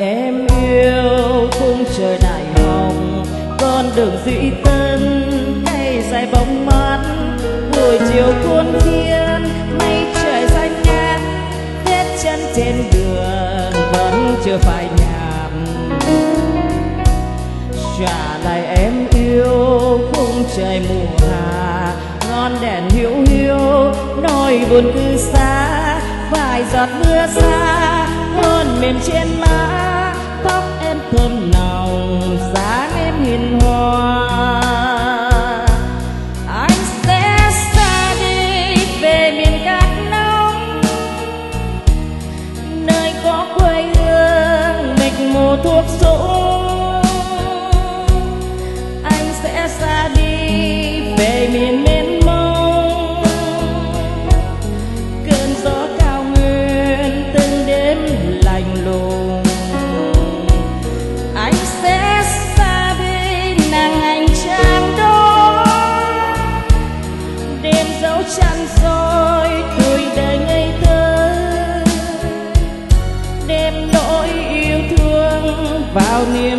em yêu khung trời đại hồng, con đường dĩ tân cây dài bóng mát, buổi chiều cuốn thiên mây trời xanh ngát vết chân trên đường vẫn chưa phải nhạt. Trả lại em yêu khung trời mùa hạ ngọn đèn hiu hiu, nỗi buồn cứ xa, vài giọt mưa xa hôn mềm trên má xa đi, về miền mênh mông. Cơn gió cao nguyên từng đêm lạnh lùng. Anh sẽ xa đi, nàng anh trang đó đêm dấu chăn rồi tuổi đời ngây thơ. Đêm nỗi yêu thương vào niềm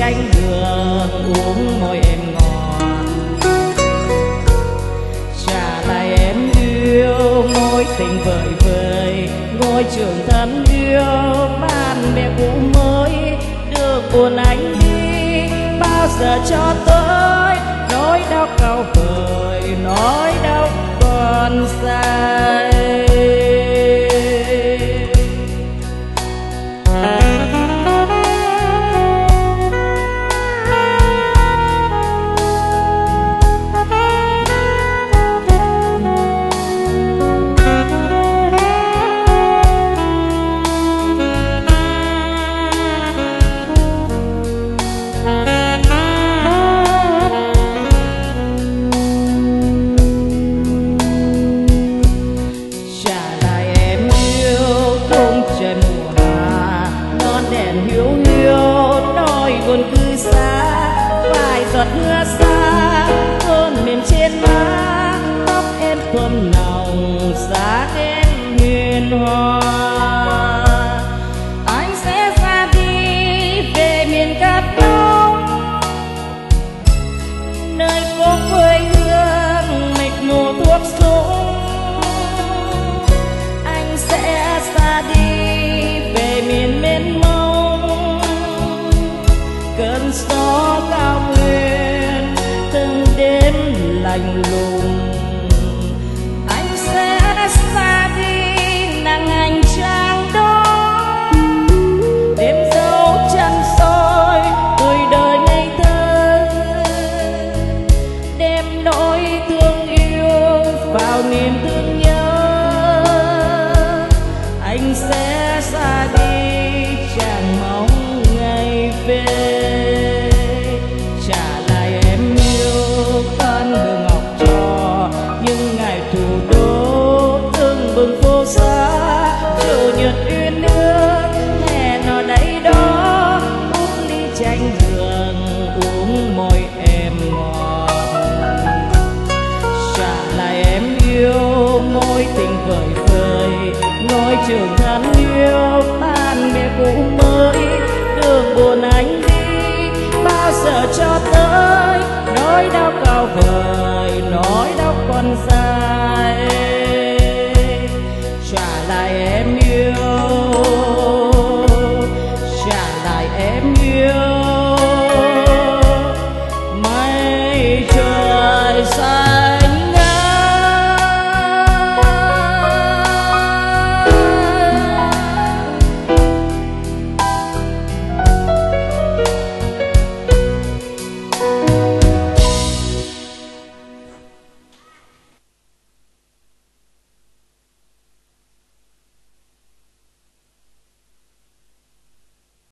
chanh đường uống môi em ngọt trả lại em yêu mối tình vời vời. Ngôi trường thân yêu bạn bè cũ mới. Được buồn anh đi, bao giờ cho tới? Nỗi đau cao vời, nỗi đau còn dài giọt mưa xa lạnh lùng. Anh sẽ xa đi, nàng anh trang đó. Đêm dấu chân soi tuổi đời ngây thơ. Đêm nỗi thương yêu, vào niềm thương nhớ. Anh sẽ xa đi chẳng vời vời. Nói trường thân yêu bạn bè cũ mới. Thương buồn anh đi, bao giờ cho tới? Nỗi đau cao vời nỗi đau còn dài. Trả lại em yêu, trả lại em yêu